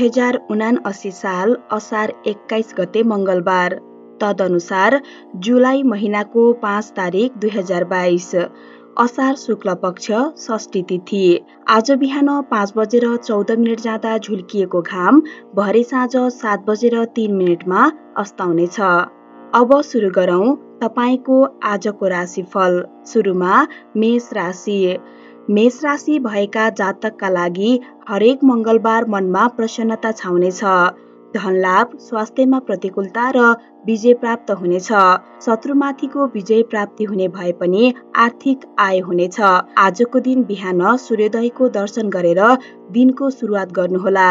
दुई हजार उनासी साल असार एक्काइस गते मङ्गलबार। तदनुसार जुलाई महिनाको पाँच तारिक दुई हजार बाइस। असार शुक्ल पक्ष षष्ठी तिथि। आज बिहान पाँच बजेर चौध मिनट जाँदा झुल्किएको घाम भरे साँझ सात बजेर तिन मिनटमा अस्ताउनेछ। अब सुरु गरौँ तपाईँको आजको राशिफल। सुरुमा मेष राशि। मेष राशि भएका जातकका लागि हरेक मङ्गलबार मनमा प्रसन्नता छाउनेछ। धनलाभ स्वास्थ्यमा प्रतिकूलता र विजय प्राप्त हुनेछ। शत्रुमाथिको विजय प्राप्ति हुने भए पनि आर्थिक आय हुनेछ। आजको दिन बिहान सूर्योदयको दर्शन गरेर दिनको सुरुवात गर्नुहोला।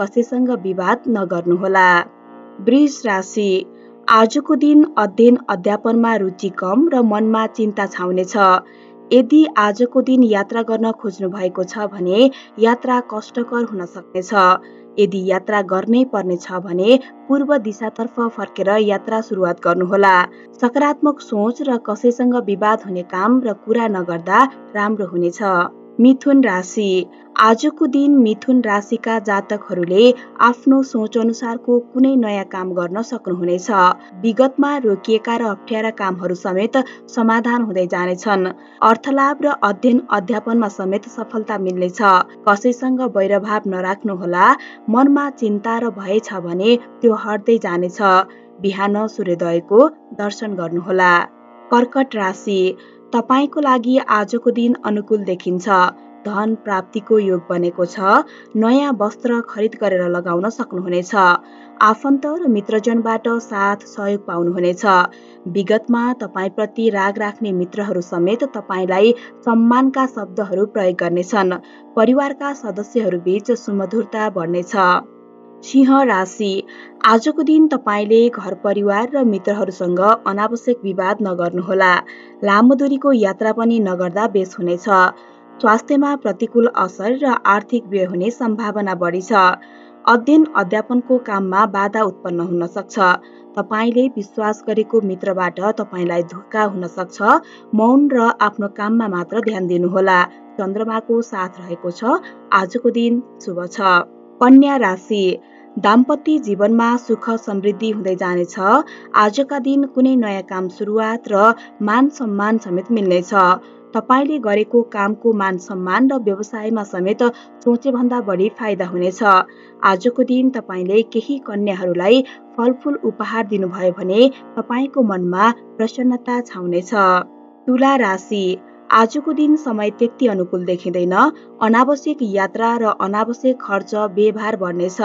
कसैसँग विवाद नगर्नुहोला। वृष राशि आजको दिन अध्ययन अध्यापनमा रुचि कम र मनमा चिन्ता छाउनेछ। यदि आजको दिन यात्रा गर्न खोज्नु भएको छ भने यात्रा कष्टकर हुन सक्नेछ। यदि यात्रा गर्नै पर्नेछ भने पूर्व दिशातर्फ फर्केर यात्रा सुरुवात गर्नुहोला। सकारात्मक सोच र कसैसँग विवाद हुने काम र कुरा नगर्दा राम्रो हुनेछ। मिथुन राशि। आजको दिन मिथुन राशिका जातकहरूले आफ्नो सोच अनुसारको कुनै नयाँ काम गर्न सक्नुहुनेछ। विगतमा रोकिएका र अप्ठ्यारा कामहरू समेत समाधान हुँदै जानेछन्। अर्थलाभ र अध्ययन अध्यापनमा समेत सफलता मिल्नेछ। कसैसँग वैरभाव नराख्नुहोला मनमा चिन्ता र भय छ भने त्यो हट्दै जानेछ। बिहान सूर्योदयको दर्शन गर्नुहोला। कर्कट राशि। तपाईँको लागि आजको दिन अनुकूल देखिन्छ। धन प्राप्तिको योग बनेको छ। नयाँ वस्त्र खरिद गरेर लगाउन सक्नुहुनेछ। आफन्त र मित्रजनबाट साथ सहयोग पाउनुहुनेछ। विगतमा तपाईँप्रति राग राख्ने मित्रहरू समेत तपाईँलाई सम्मानका शब्दहरू प्रयोग गर्नेछन्। परिवारका सदस्यहरू बीच सुमधुरता बढ्नेछ। सिंह राशि। आजको दिन तपाईँले घर परिवार र मित्रहरूसँग अनावश्यक विवाद नगर्नुहोला। लामो दूरीको यात्रा पनि नगर्दा बेस हुनेछ। स्वास्थ्यमा प्रतिकूल असर र आर्थिक व्यय हुने सम्भावना बढी छ। अध्ययन अध्यापनको काममा बाधा उत्पन्न हुन सक्छ। तपाईँले विश्वास गरेको मित्रबाट तपाईँलाई धोका हुन सक्छ। मौन र आफ्नो काममा मात्र ध्यान दिनुहोला। चन्द्रमाको साथ रहेको छ। आजको दिन शुभ छ। कन्या राशि। दाम्पत्य जीवनमा सुख समृद्धि हुँदै जानेछ। आजका दिन कुनै नयाँ काम सुरुवात र मान सम्मान समेत मिल्नेछ। तपाईँले गरेको कामको मान सम्मान र व्यवसायमा समेत सोचेभन्दा बढी फाइदा हुनेछ। आजको दिन तपाईँले केही कन्याहरूलाई फलफुल उपहार दिनुभयो भने तपाईँको मनमा प्रसन्नता छाउनेछ। तुला राशि आजको दिन समय त्यति अनुकूल देखिँदैन। अनावश्यक यात्रा र अनावश्यक खर्च व्यवहार बढ्नेछ।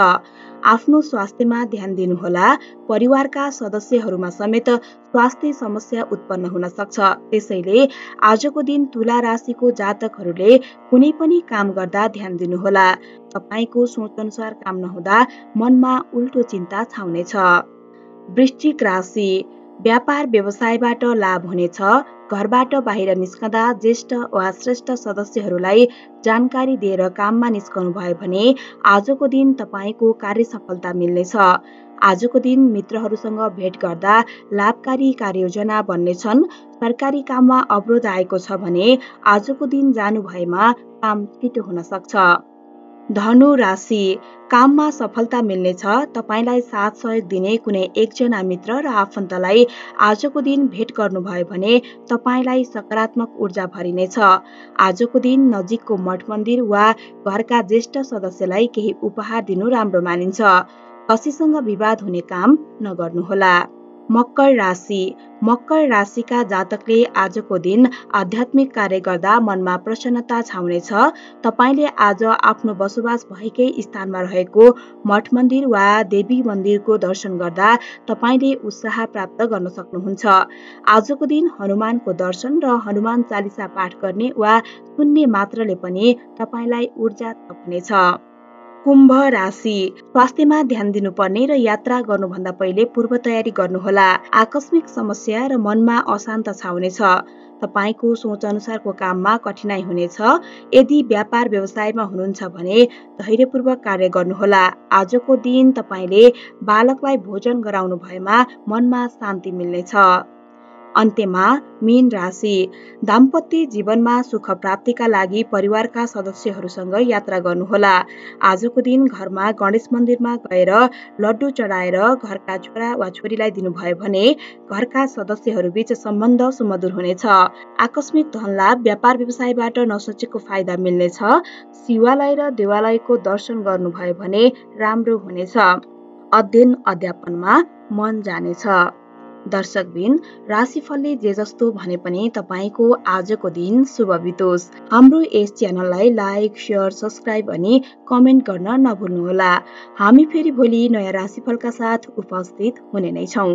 आफ्नो स्वास्थ्यमा ध्यान दिनुहोला। परिवारका सदस्यहरूमा समेत स्वास्थ्य समस्या उत्पन्न हुन सक्छ। त्यसैले आजको दिन तुला राशिको जातकहरूले कुनै पनि काम गर्दा ध्यान दिनुहोला। तपाईँको सोच अनुसार काम नहुँदा मनमा उल्टो चिन्ता छाउनेछ। वृश्चिक राशि। व्यापार व्यवसायबाट लाभ हुनेछ। घरबाट बाहिर निस्कँदा ज्येष्ठ वा श्रेष्ठ सदस्यहरूलाई जानकारी दिएर काममा निस्कनु भयो भने आजको दिन तपाईँको कार्य सफलता मिल्नेछ। आजको दिन मित्रहरूसँग भेट गर्दा लाभकारी कार्ययोजना बन्नेछन्। सरकारी काममा अवरोध आएको छ भने आजको दिन जानु भएमा काम छिटो हुन सक्छ। धनु राशि काममा सफलता मिल्नेछ। तपाईँलाई साथ सहयोग दिने कुनै एकजना मित्र र आफन्तलाई आजको दिन भेट गर्नुभयो भने तपाईँलाई सकारात्मक ऊर्जा भरिनेछ। आजको दिन नजिकको मठ मन्दिर वा घरका ज्येष्ठ सदस्यलाई केही उपहार दिनु राम्रो मानिन्छ। कसैसँग विवाद हुने काम नगर्नुहोला। मकर राशि। मकर राशिका जातकले आजको दिन आध्यात्मिक कार्य गर्दा मनमा प्रसन्नता छाउनेछ। तपाईँले आज आफ्नो बसोबास भएकै स्थानमा रहेको मठ मन्दिर वा देवी मन्दिरको दर्शन गर्दा तपाईँले उत्साह प्राप्त गर्न सक्नुहुन्छ। आजको दिन हनुमानको दर्शन र हनुमान चालिसा पाठ गर्ने वा सुन्ने मात्रले पनि तपाईँलाई ऊर्जा थप्नेछ। कुम्भ राशि। स्वास्थ्यमा ध्यान दिनुपर्ने र यात्रा गर्नुभन्दा पहिले पूर्व तयारी गर्नुहोला। आकस्मिक समस्या र मनमा अशान्त छाउनेछ। तपाईँको सोच अनुसारको काममा कठिनाई हुनेछ। यदि व्यापार व्यवसायमा हुनुहुन्छ भने धैर्यपूर्वक कार्य गर्नुहोला। आजको दिन तपाईँले बालकलाई भोजन गराउनु भएमा मनमा शान्ति मिल्नेछ। अन्त्यमा मीन राशि दाम्पत्य जीवनमा सुख प्राप्तिका लागि परिवारका सदस्यहरूसँग यात्रा गर्नुहोला। आजको दिन घरमा गणेश मन्दिरमा गएर लड्डु चढाएर घरका छोरा वा छोरीलाई दिनुभयो भने घरका सदस्यहरूबीच सम्बन्ध सुमधुर हुनेछ। आकस्मिक धन लाभ व्यापार व्यवसायबाट नसोचेको फाइदा मिल्नेछ। शिवालय र देवालयको दर्शन गर्नुभयो भने राम्रो हुनेछ। अध्ययन अध्यापनमा मन जानेछ। दर्शकबिन राशिफलले जे जस्तो भने पनि तपाईँको आजको दिन शुभ बितोस्। हाम्रो यस च्यानललाई लाइक सेयर सब्सक्राइब अनि कमेन्ट गर्न नभुल्नुहोला। हामी फेरि भोलि नयाँ राशिफलका साथ उपस्थित हुने नै छौँ।